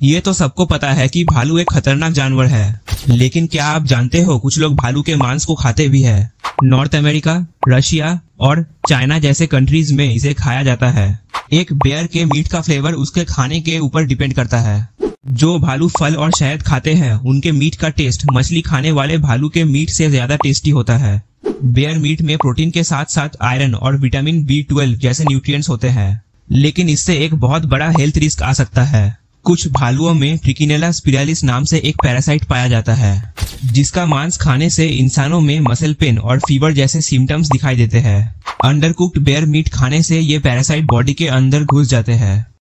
ये तो सबको पता है कि भालू एक खतरनाक जानवर है। लेकिन क्या आप जानते हो कुछ लोग भालू के मांस को खाते भी है? नॉर्थ अमेरिका, रशिया और चाइना जैसे कंट्रीज़ में इसे खाया जाता है। एक बेयर के मीट का फ्लेवर उसके खाने के ऊपर डिपेंड करता है। जो भालू फल और शहद खाते हैं, उनके मीट का टेस्ट मछली खाने वाले भालू के मीट से ज़्यादा टेस्टी होता है। बेयर मीट में प्रोटीन के साथ साथ आयरन और विटामिन बी ट्वेल्व जैसे न्यूट्रिएंट्स होते हैं। लेकिन इससे एक बहुत बड़ा हेल्थ रिस्क आ सकता है। कुछ भालुओं में ट्रिकिनेला स्पिरालिस नाम से एक पैरासाइट पाया जाता है, जिसका मांस खाने से इंसानों में मसल पेन और फीवर जैसे सिम्टम्स दिखाई देते हैं। अंडर कुक्ड बेयर मीट खाने से ये पैरासाइट बॉडी के अंदर घुस जाते हैं।